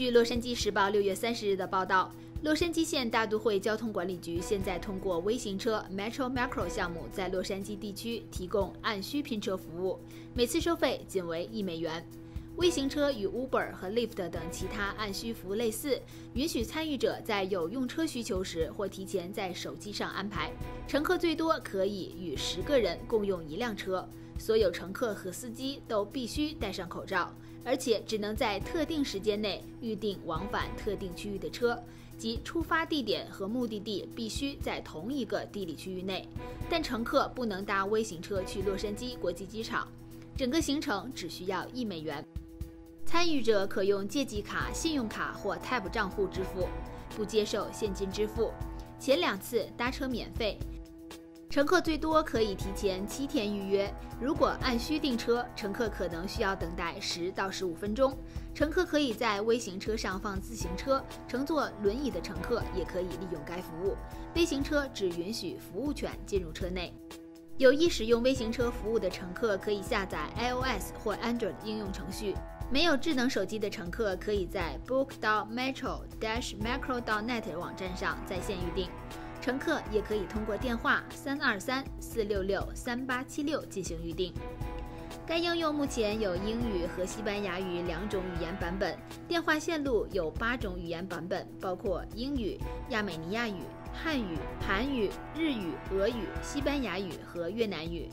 据《洛杉矶时报》六月三十日的报道，洛杉矶县大都会交通管理局现在通过微型车 Metro Macro 项目，在洛杉矶地区提供按需拼车服务，每次收费仅为一美元。微型车与 Uber 和 Lyft 等其他按需服务类似，允许参与者在有用车需求时或提前在手机上安排。乘客最多可以与十个人共用一辆车，所有乘客和司机都必须戴上口罩，而且只能在特定时间内预定往返特定区域的车，即出发地点和目的地必须在同一个地理区域内。但乘客不能搭微型车去洛杉矶国际机场，整个行程只需要一美元。参与者可用借记卡、信用卡或 Tap 账户支付，不接受现金支付。前两次搭车免费，乘客最多可以提前七天预约。如果按需订车，乘客可能需要等待十到十五分钟。乘客可以在微型车上放自行车，乘坐轮椅的乘客也可以利用该服务。微型车只允许服务犬进入车内。有意使用微型车服务的乘客可以下载 iOS 或 Android 应用程序。没有智能手机的乘客可以在 book.metro-macro.net 网站上在线预订。乘客也可以通过电话三二三四六六三八七六进行预定该应用目前有英语和西班牙语两种语言版本电话线路有八种语言版本包括英语亚美尼亚语汉语韩语日语俄语西班牙语和越南语。